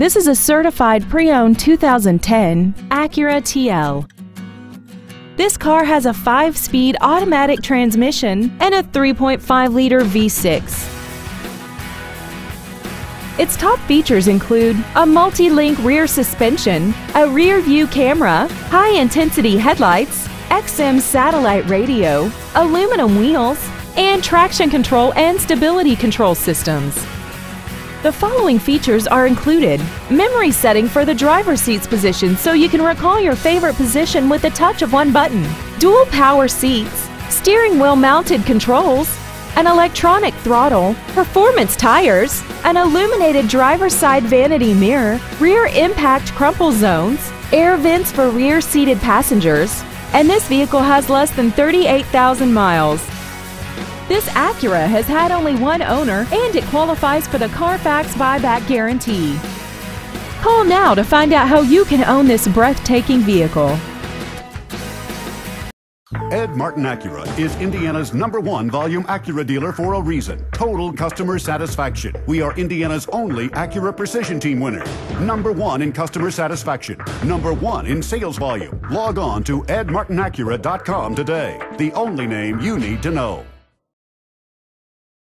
This is a certified pre-owned 2010 Acura TL. This car has a 5-speed automatic transmission and a 3.5-liter V6. Its top features include a multi-link rear suspension, a rear view camera, high-intensity headlights, XM satellite radio, aluminum wheels, and traction control and stability control systems. The following features are included. Memory setting for the driver's seat's position so you can recall your favorite position with the touch of one button. Dual power seats, steering wheel mounted controls, an electronic throttle, performance tires, an illuminated driver's side vanity mirror, rear impact crumple zones, air vents for rear seated passengers, and this vehicle has less than 38,000 miles. This Acura has had only one owner and it qualifies for the Carfax buyback guarantee. Call now to find out how you can own this breathtaking vehicle. Ed Martin Acura is Indiana's number one volume Acura dealer for a reason. Total customer satisfaction. We are Indiana's only Acura Precision Team winner. Number one in customer satisfaction. Number one in sales volume. Log on to edmartinacura.com today. The only name you need to know.